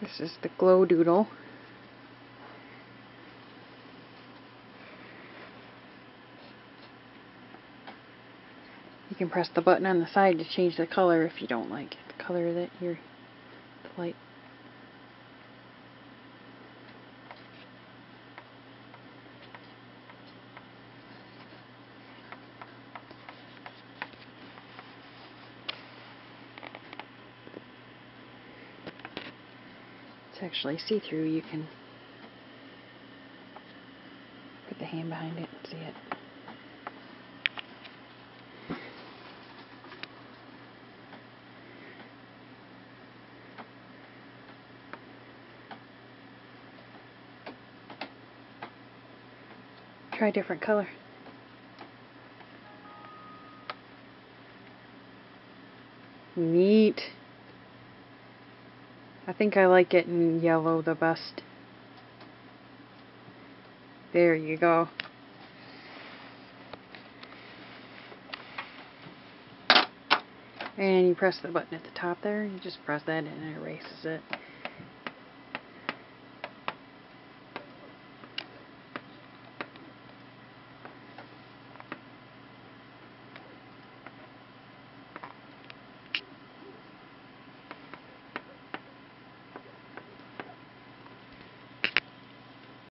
This is the Glo Doodle. You can press the button on the side to change the color if you don't like the color that you're the light. It's actually see-through. You can put the hand behind it and see it. Try a different color. Neat. I think I like it in yellow the best. There you go. And you press the button at the top there, you just press that and it erases it.